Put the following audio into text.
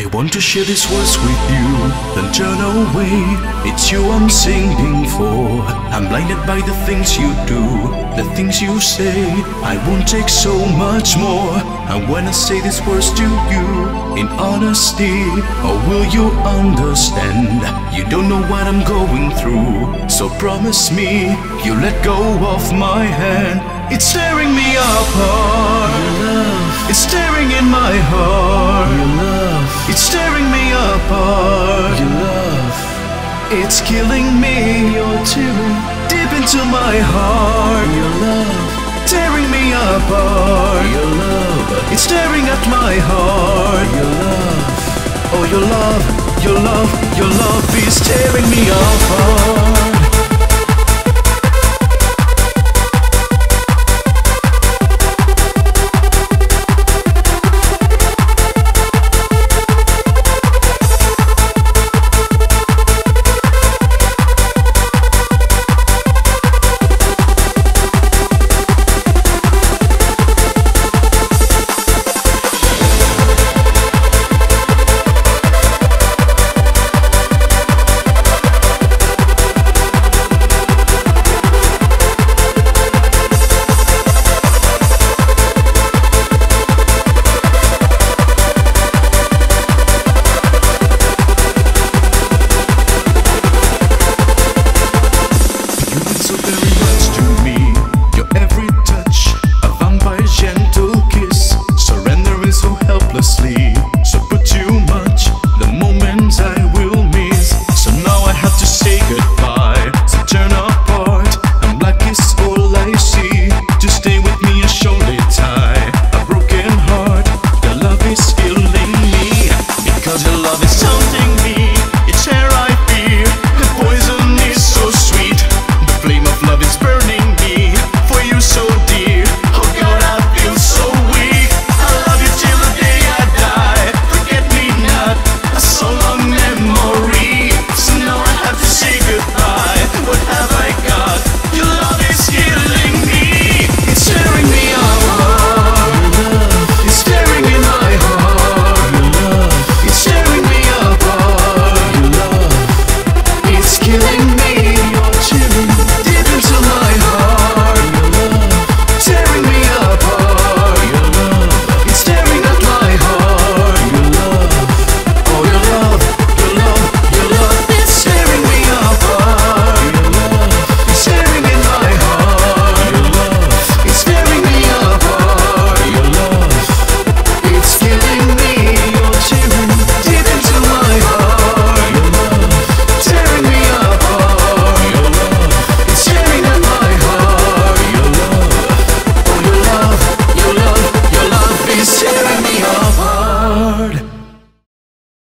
I want to share these words with you, then turn away. It's you I'm singing for. I'm blinded by the things you do, the things you say. I won't take so much more. And when I say these words to you in honesty, or will you understand? You don't know what I'm going through, so promise me you let go of my hand. It's tearing me apart. It's tearing in my heart. It's killing me you're tearing, deep into my heart. your love, Tearing me apart. your love, It's tearing at my heart. your love, Oh, your love, your love, your love is tearing me apart.